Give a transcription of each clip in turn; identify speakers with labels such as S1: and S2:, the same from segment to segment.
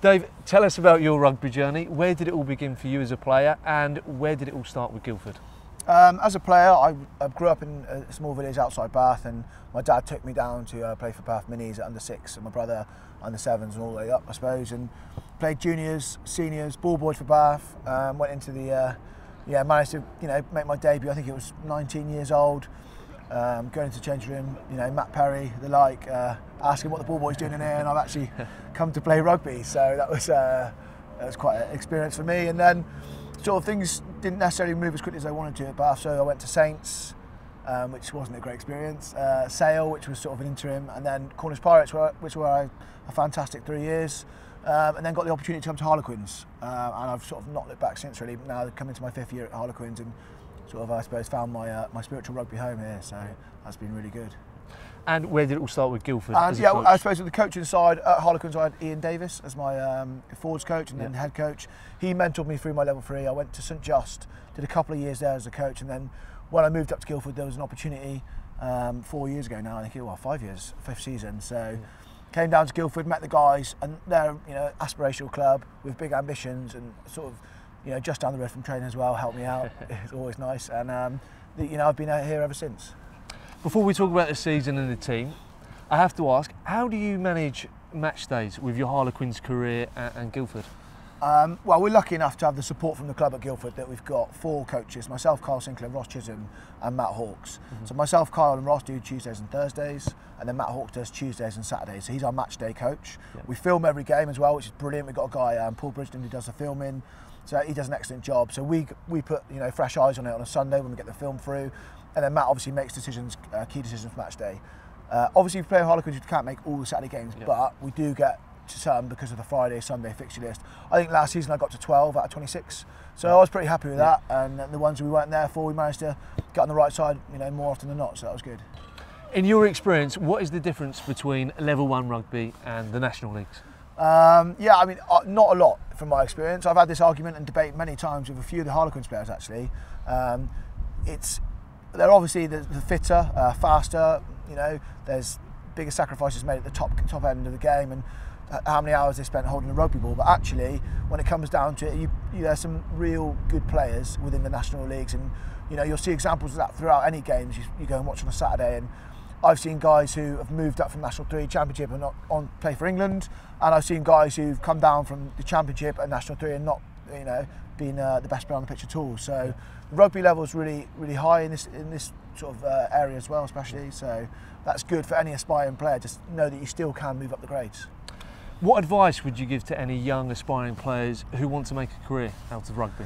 S1: Dave, tell us about your rugby journey. Where did it all begin for you as a player, and where did it all start with Guildford?
S2: Um, as a player, I, I, grew up in a small village outside Bath, and my dad took me down to uh, play for Bath Minis at under six, and my brother under sevens and all the way up, I suppose, and played juniors, seniors, ball boys for Bath. Um, went into the, uh, yeah, managed to you know make my debut. I think it was 19 years old. Um, going into the change room, you know, Matt Perry, the like, uh, asking what the ball boy's doing in here, and I've actually come to play rugby. So that was uh, that was quite an experience for me. And then sort of things didn't necessarily move as quickly as I wanted to at Bath, so I went to Saints, um, which wasn't a great experience. Uh, Sale, which was sort of an interim, and then Cornish Pirates, which were a, a fantastic three years. Um, and then got the opportunity to come to Harlequins, uh, and I've sort of not looked back since really. Now coming to my fifth year at Harlequins, and sort of I suppose found my uh, my spiritual rugby home here. So that's been really good.
S1: And where did it all start with Guildford?
S2: And yeah, I suppose with the coaching side at Harlequins, I had Ian Davis as my um, forwards coach and then head coach. He mentored me through my level three. I went to St Just, did a couple of years there as a coach, and then when I moved up to Guildford, there was an opportunity um, four years ago now. I think well, five years, fifth season. So. Yeah. Came down to Guildford, met the guys, and they're you know aspirational club with big ambitions and sort of you know just down the road from training as well. Helped me out. it's always nice, and um, the, you know I've been out here ever since.
S1: Before we talk about the season and the team, I have to ask, how do you manage match days with your Harlequins career and, and Guildford?
S2: Um, well, we're lucky enough to have the support from the club at Guildford that we've got four coaches myself, Carl Sinclair, Ross Chisholm, and Matt Hawkes. Mm-hmm. So, myself, Carl, and Ross do Tuesdays and Thursdays, and then Matt Hawkes does Tuesdays and Saturdays. So, he's our match day coach. Yeah. We film every game as well, which is brilliant. We've got a guy, um, Paul Bridgeton, who does the filming. So, he does an excellent job. So, we, we put you know fresh eyes on it on a Sunday when we get the film through and then Matt obviously makes decisions, uh, key decisions for match day. Uh, obviously, if you play Harlequins, you can't make all the Saturday games, yep. but we do get to some because of the Friday, Sunday fixture list. I think last season I got to 12 out of 26, so I was pretty happy with that. And the ones we weren't there for, we managed to get on the right side, you know, more often than not. So that was good.
S1: In your experience, what is the difference between Level One rugby and the national leagues?
S2: Um, yeah, I mean, uh, not a lot from my experience. I've had this argument and debate many times with a few of the Harlequins players. Actually, um, it's they're obviously the, the fitter, uh, faster. You know, there's bigger sacrifices made at the top top end of the game, and how many hours they spent holding a rugby ball. But actually, when it comes down to it, you, you, there's some real good players within the national leagues, and you know you'll see examples of that throughout any games you, you go and watch on a Saturday. And I've seen guys who have moved up from National Three Championship and not on play for England, and I've seen guys who've come down from the Championship and National Three and not you know been uh, the best player on the pitch at all. So rugby level is really really high in this in this sort of uh, area as well, especially. So that's good for any aspiring player. Just know that you still can move up the grades.
S1: What advice would you give to any young aspiring players who want to make a career out of rugby?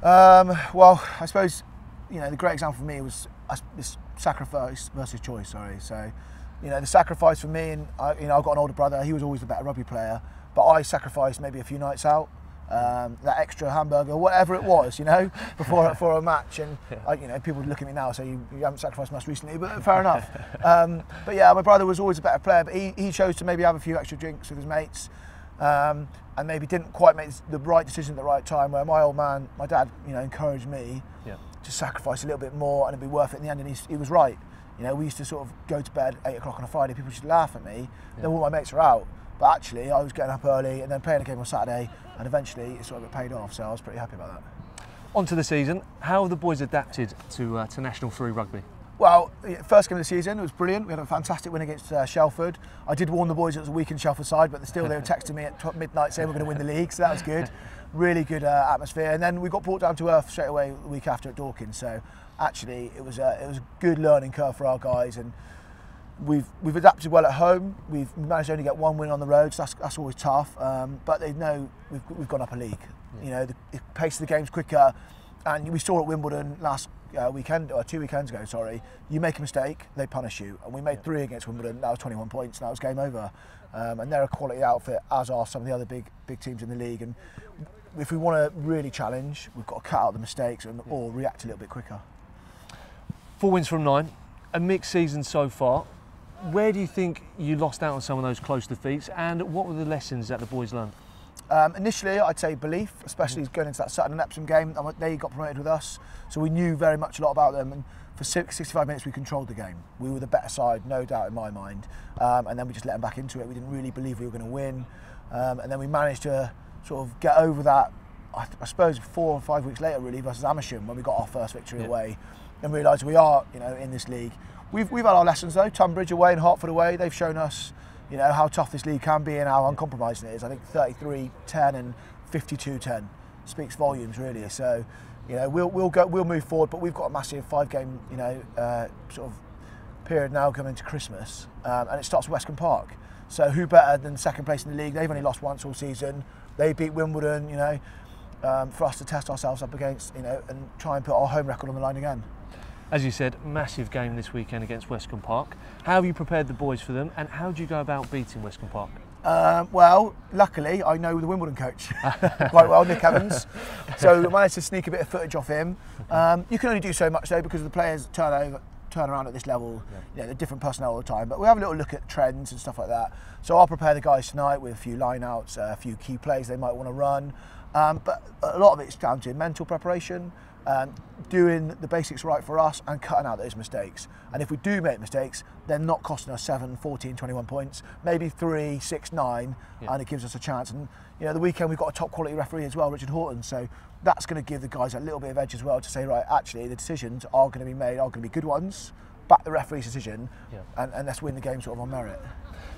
S2: Um, well, I suppose you know the great example for me was this sacrifice versus choice. Sorry, so you know the sacrifice for me, and I, you know I've got an older brother. He was always the better rugby player, but I sacrificed maybe a few nights out um, that extra hamburger, whatever it was, you know, before for a match. And I, you know, people look at me now and say you, you haven't sacrificed much recently, but fair enough. Um, but yeah, my brother was always a better player, but he, he chose to maybe have a few extra drinks with his mates. Um, and maybe didn't quite make the right decision at the right time. Where my old man, my dad, you know, encouraged me yeah. to sacrifice a little bit more, and it'd be worth it in the end. And he, he was right. You know, we used to sort of go to bed eight o'clock on a Friday. People to laugh at me. Yeah. Then all my mates are out. But actually, I was getting up early and then playing a game on Saturday, and eventually it sort of paid off. So I was pretty happy about that.
S1: On to the season. How have the boys adapted to uh, to National Three rugby?
S2: Well, first game of the season it was brilliant. We had a fantastic win against uh, Shelford. I did warn the boys it was a weak in Shelford side, but still they were texting me at midnight saying we're going to win the league, so that was good. Really good uh, atmosphere. And then we got brought down to earth straight away the week after at Dorking. So actually, it was a, it was a good learning curve for our guys and we've we've adapted well at home. We've managed to only get one win on the road, so that's, that's always tough. Um, but they know we've, we've gone up a league. Yeah. You know, the, the, pace of the game's quicker, and we saw at Wimbledon last uh, weekend or two weekends ago. Sorry, you make a mistake, they punish you, and we made yeah. three against Wimbledon. That was 21 points, and that was game over. Um, and they're a quality outfit, as are some of the other big big teams in the league. And if we want to really challenge, we've got to cut out the mistakes and or react a little bit quicker.
S1: Four wins from nine, a mixed season so far where do you think you lost out on some of those close defeats, and what were the lessons that the boys learned?
S2: Um, initially, I'd say belief, especially mm-hmm. going into that Sutton and Epsom game. They got promoted with us, so we knew very much a lot about them. And for 65 minutes, we controlled the game. We were the better side, no doubt in my mind. Um, and then we just let them back into it. We didn't really believe we were going to win. um, and then we managed to sort of get over that. I, I suppose four or five weeks later, really, versus Amersham when we got our first victory
S1: Yeah.
S2: away, and realise we are, you know, in this league. We've we've had our lessons though. Tunbridge away and Hertford away. They've shown us, you know, how tough this league can be and how uncompromising it is. I think 33-10 and 52-10 speaks volumes really. So, you know, we'll we'll go we'll move forward, but we've got a massive five game, you know, uh, sort of period now coming to Christmas, um, and it starts with Westcombe Park. So who better than second place in the league? They've only lost once all season. They beat Wimbledon, you know, um, for us to test ourselves up against, you know, and try and put our home record on the line again.
S1: As you said, massive game this weekend against Westcombe Park. How have you prepared the boys for them, and how do you go about beating Westcombe Park?
S2: Um, well, luckily, I know the Wimbledon coach quite well, Nick Evans. So I managed to sneak a bit of footage off him. Um, you can only do so much though because the players turn over, turn around at this level. You know, they're different personnel all the time. But we have a little look at trends and stuff like that. So I'll prepare the guys tonight with a few lineouts, uh, a few key plays they might want to run. Um, but a lot of it's down to mental preparation, um, doing the basics right for us and cutting out those mistakes. And if we do make mistakes, they're not costing us 7, 14, 21 points, maybe 3, 6, 9,
S1: Yeah.
S2: and it gives us a chance. And you know, the weekend we've got a top quality referee as well, Richard Horton. So that's going to give the guys a little bit of edge as well to say, right, actually, the decisions are going to be made, are going to be good ones. Back the referee's decision,
S1: Yeah.
S2: and, and let's win the game sort of on merit.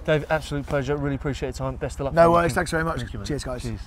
S1: Dave, absolute pleasure. Really appreciate your time. Best of luck.
S2: No worries. Thanks very much.
S1: Thank you.
S2: Cheers, guys.
S1: Cheers.